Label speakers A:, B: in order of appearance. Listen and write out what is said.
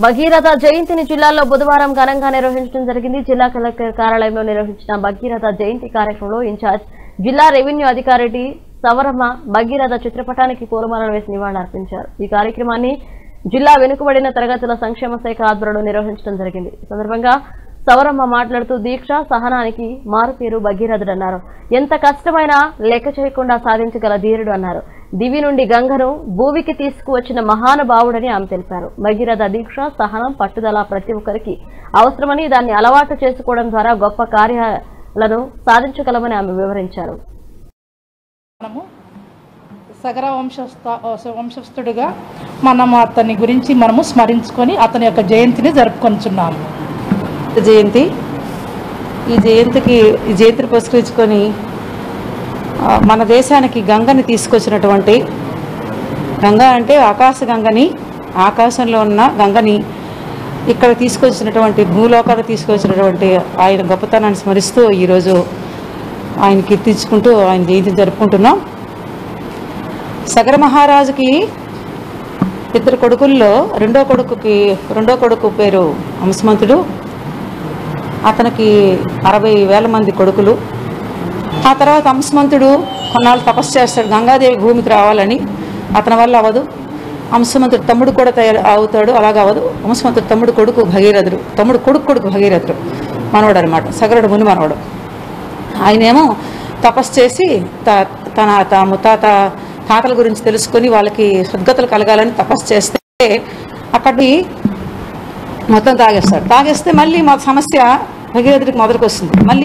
A: భగీరథ జయంతిని జిల్లాలో బుధవారం ఘనంగా నిర్వహించడం జరిగింది. జిల్లా కలెక్టర్ కార్యాలయంలో నిర్వహించిన భగీరథ జయంతి కార్యక్రమంలో ఇన్ఛార్జ్ జిల్లా రెవెన్యూ అధికారి సవరమ్మ భగీరథ చిత్రపటానికి పూలమాలను వేసి నివాళులర్పించారు ఈ కార్యక్రమాన్ని జిల్లా వెనుకబడిన తరగతుల సంక్షేమ శాఖ ఆధ్వర్యంలో నిర్వహించడం జరిగింది. ఈ సందర్భంగా సవరమ్మ మాట్లాడుతూ దీక్ష సహనానికి మారుపేరు భగీరథుడు అన్నారు. ఎంత కష్టమైనా లెక్క చేయకుండా సాధించగల ధీరుడు అన్నారు. దివి నుండి గంగను భూమికి తీసుకువచ్చిన మహానుభావుడని ఆమె తెలిపారు. భగీరథ దీక్ష సహనం పట్టుదల ప్రతి ఒక్కరికి అవసరమని దాన్ని అలవాటు చేసుకోవడం ద్వారా గొప్ప కార్యాలను సాధించగలమని ఆమె వివరించారు.
B: మనము సగర వంశస్థ వంశస్థుడిగా మనం అతని గురించి మనము స్మరించుకొని అతని యొక్క జయంతిని జరుపుకొంచున్నాము.
C: జయంతి. ఈ జయంతికి ఈ జయంతిని పురస్కరించుకొని మన దేశానికి గంగని తీసుకొచ్చినటువంటి గంగ అంటే ఆకాశ గంగని ఆకాశంలో ఉన్న గంగని ఇక్కడ తీసుకొచ్చినటువంటి భూలోకాలు తీసుకొచ్చినటువంటి ఆయన గొప్పతనాన్ని స్మరిస్తూ ఈరోజు ఆయన కీర్తించుకుంటూ ఆయన జయంతిని జరుపుకుంటున్నాం. సగర మహారాజుకి ఇద్దరు కొడుకుల్లో రెండో కొడుకుకి రెండో కొడుకు పేరు హంసమంతుడు అతనికి అరవై వేల మంది కొడుకులు. ఆ తర్వాత హంసమంతుడు కొన్నాళ్ళు తపస్సు చేస్తాడు. గంగాదేవి భూమికి రావాలని. అతని వల్ల అవ్వదు. హంసమంతుడు తమ్ముడు కూడా తయారు అవుతాడు. అలాగ అవ్వదు. హంసమంతుడు తమ్ముడు కొడుకు భగీరథుడు. తమ్ముడు కొడుకు కొడుకు భగీరథుడు. మనవడు అనమాట సగరుడు ముని మనవడు. ఆయనేమో తపస్సు చేసి త- తన తాము ముత్తాత తాతల గురించి తెలుసుకొని వాళ్ళకి సద్గతులు కలగాలని తపస్సు చేస్తే అక్కడి మొత్తం తాగేస్తాడు తాగేస్తే మళ్ళీ మా సమస్య భగీరథుడికి మొదలుకు వస్తుంది మళ్ళీ